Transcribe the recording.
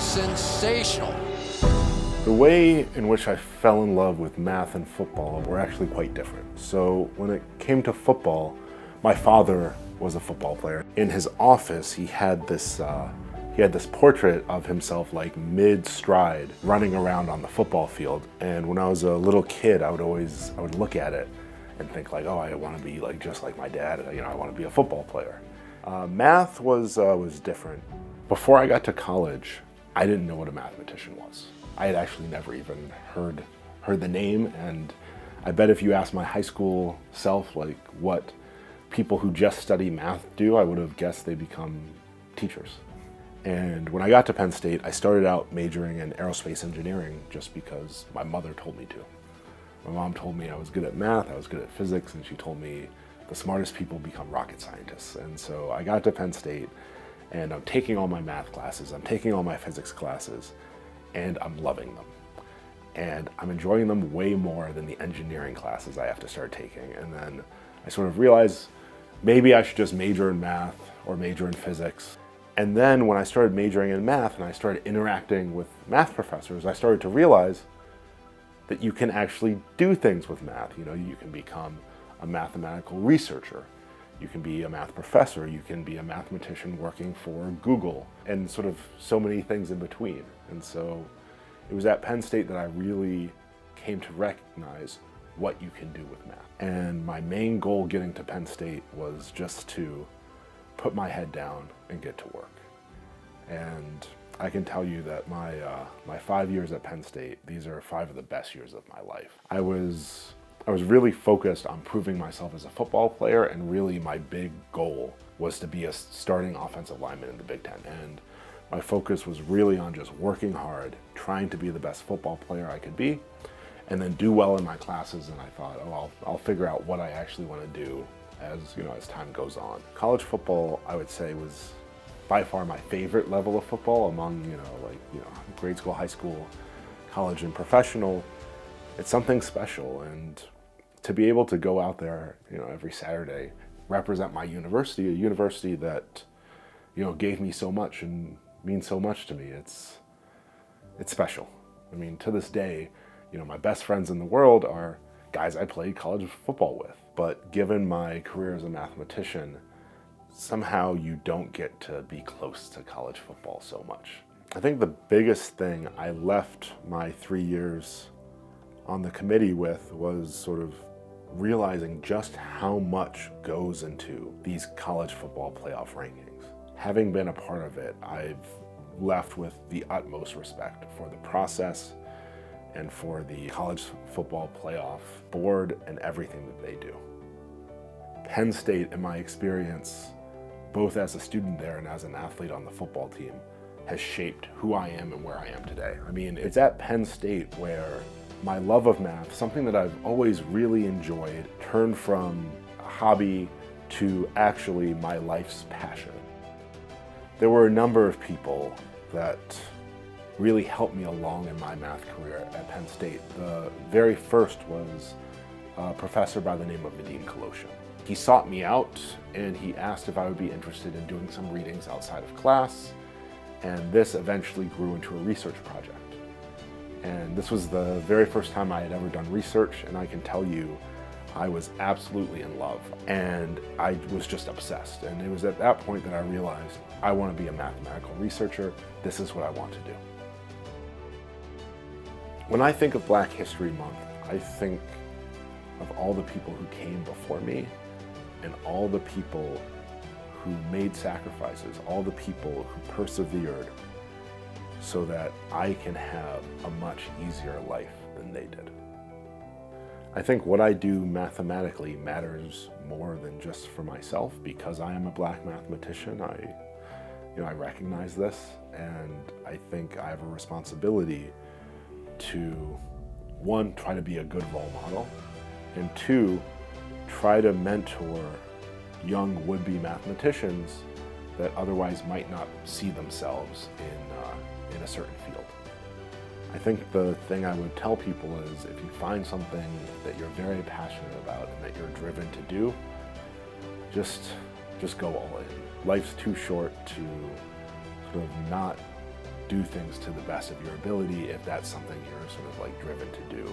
sensational. The way in which I fell in love with math and football were actually quite different. So when it came to football, my father was a football player. In his office, he had this uh, he had this portrait of himself like mid-stride running around on the football field. And when I was a little kid, I would always, I would look at it and think like, oh, I want to be like just like my dad. You know, I want to be a football player. Uh, math was, uh, was different. Before I got to college, I didn't know what a mathematician was. I had actually never even heard, heard the name. And I bet if you asked my high school self, like what people who just study math do, I would have guessed they become teachers. And when I got to Penn State, I started out majoring in aerospace engineering just because my mother told me to. My mom told me I was good at math, I was good at physics, and she told me the smartest people become rocket scientists. And so I got to Penn State and I'm taking all my math classes, I'm taking all my physics classes, and I'm loving them. And I'm enjoying them way more than the engineering classes I have to start taking. And then I sort of realize maybe I should just major in math or major in physics and then when I started majoring in math and I started interacting with math professors, I started to realize that you can actually do things with math. You know, you can become a mathematical researcher. You can be a math professor. You can be a mathematician working for Google and sort of so many things in between. And so it was at Penn State that I really came to recognize what you can do with math. And my main goal getting to Penn State was just to put my head down and get to work. And I can tell you that my, uh, my five years at Penn State, these are five of the best years of my life. I was, I was really focused on proving myself as a football player and really my big goal was to be a starting offensive lineman in the Big Ten. And my focus was really on just working hard, trying to be the best football player I could be, and then do well in my classes. And I thought, oh, I'll, I'll figure out what I actually want to do as you know as time goes on. College football, I would say, was by far my favorite level of football among you know like you know grade school, high school, college, and professional. It's something special, and to be able to go out there, you know, every Saturday, represent my university, a university that you know gave me so much and means so much to me. It's it's special. I mean, to this day, you know, my best friends in the world are guys I played college football with. But given my career as a mathematician, somehow you don't get to be close to college football so much. I think the biggest thing I left my three years on the committee with was sort of realizing just how much goes into these college football playoff rankings. Having been a part of it, I've left with the utmost respect for the process and for the college football playoff board and everything that they do. Penn State, in my experience, both as a student there and as an athlete on the football team, has shaped who I am and where I am today. I mean, it's at Penn State where my love of math, something that I've always really enjoyed, turned from a hobby to actually my life's passion. There were a number of people that really helped me along in my math career at Penn State. The very first was a professor by the name of Vadim Kaloshin. He sought me out and he asked if I would be interested in doing some readings outside of class, and this eventually grew into a research project. And this was the very first time I had ever done research, and I can tell you, I was absolutely in love, and I was just obsessed. And it was at that point that I realized I want to be a mathematical researcher. This is what I want to do. When I think of Black History Month, I think of all the people who came before me and all the people who made sacrifices, all the people who persevered so that I can have a much easier life than they did. I think what I do mathematically matters more than just for myself because I am a black mathematician. I, you know, I recognize this and I think I have a responsibility to one, try to be a good role model, and two, try to mentor young would-be mathematicians that otherwise might not see themselves in, uh, in a certain field. I think the thing I would tell people is if you find something that you're very passionate about and that you're driven to do, just just go all in. Life's too short to sort of not do things to the best of your ability if that's something you're sort of like driven to do.